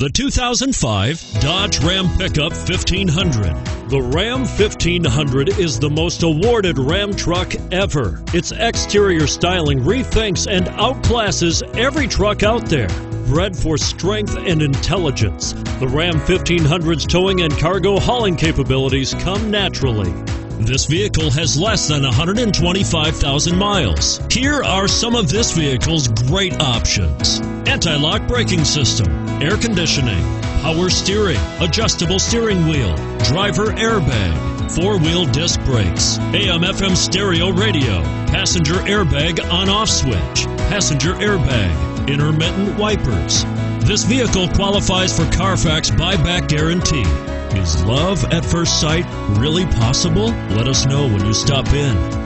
The 2005 Dodge Ram Pickup 1500. The Ram 1500 is the most awarded Ram truck ever. Its exterior styling rethinks and outclasses every truck out there. Bred for strength and intelligence, the Ram 1500's towing and cargo hauling capabilities come naturally. This vehicle has less than 125,000 miles. Here are some of this vehicle's great options anti lock braking system, air conditioning, power steering, adjustable steering wheel, driver airbag, four wheel disc brakes, AM FM stereo radio, passenger airbag on off switch, passenger airbag, intermittent wipers. This vehicle qualifies for Carfax buyback guarantee. Is love at first sight really possible? Let us know when you stop in.